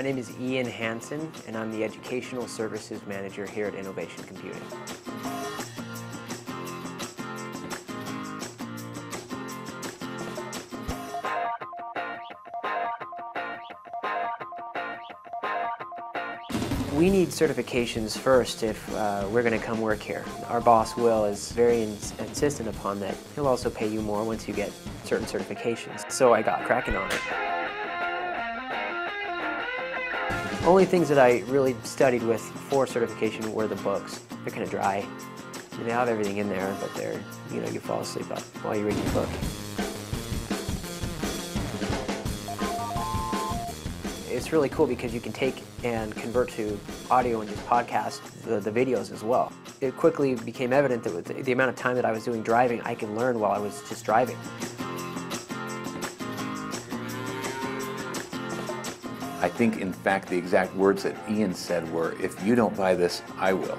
My name is Ian Hansen, and I'm the Educational Services Manager here at Innovation Computing. We need certifications first if uh, we're going to come work here. Our boss, Will, is very ins insistent upon that. He'll also pay you more once you get certain certifications. So I got cracking on it. Only things that I really studied with for certification were the books. They're kind of dry. They have everything in there, but they're, you know, you fall asleep while you're reading the book. It's really cool because you can take and convert to audio and just podcast the, the videos as well. It quickly became evident that with the, the amount of time that I was doing driving, I could learn while I was just driving. I think, in fact, the exact words that Ian said were, if you don't buy this, I will.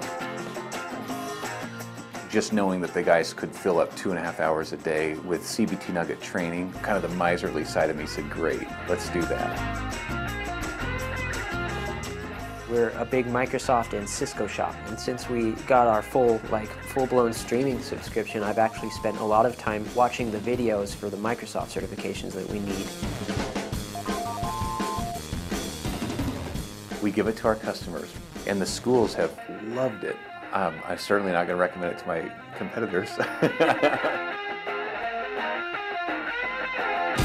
Just knowing that the guys could fill up two and a half hours a day with CBT Nugget training, kind of the miserly side of me said, great, let's do that. We're a big Microsoft and Cisco shop, and since we got our full, like, full-blown streaming subscription, I've actually spent a lot of time watching the videos for the Microsoft certifications that we need. We give it to our customers, and the schools have loved it. Um, I'm certainly not going to recommend it to my competitors.